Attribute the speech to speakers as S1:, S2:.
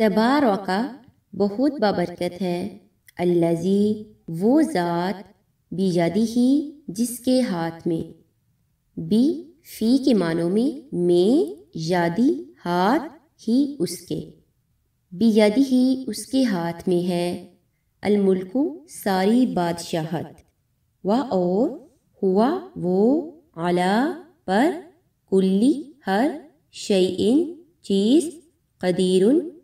S1: तबारका बहुत बाबरकत है। अल्लाजी वो ज़ात बिजादी ही जिसके हाथ में। बी फ़ी के मानों में में, यादी, हाथ ही उसके। बिजादी ही उसके हाथ में है। अलमुल्कु सारी बादशाहत। व और हुआ वो आला पर कुल्ली हर शैइन चीज़ कदीरुन